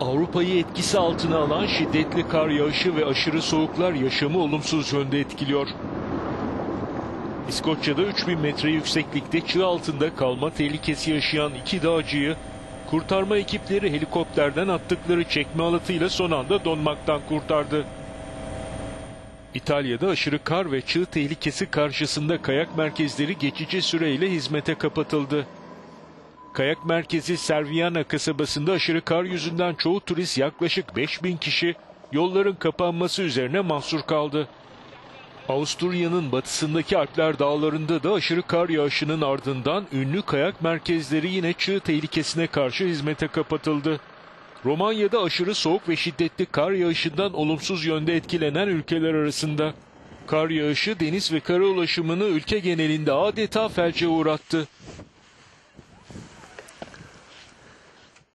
Avrupa'yı etkisi altına alan şiddetli kar yağışı ve aşırı soğuklar yaşamı olumsuz yönde etkiliyor. İskoçya'da 3000 metre yükseklikte çığ altında kalma tehlikesi yaşayan iki dağcıyı kurtarma ekipleri helikopterden attıkları çekme alatıyla son anda donmaktan kurtardı. İtalya'da aşırı kar ve çığ tehlikesi karşısında kayak merkezleri geçici süreyle hizmete kapatıldı. Kayak merkezi Serviana kasabasında aşırı kar yüzünden çoğu turist yaklaşık 5000 kişi yolların kapanması üzerine mahsur kaldı. Avusturya'nın batısındaki Alpler dağlarında da aşırı kar yağışının ardından ünlü kayak merkezleri yine çığ tehlikesine karşı hizmete kapatıldı. Romanya'da aşırı soğuk ve şiddetli kar yağışından olumsuz yönde etkilenen ülkeler arasında. Kar yağışı deniz ve kara ulaşımını ülke genelinde adeta felce uğrattı.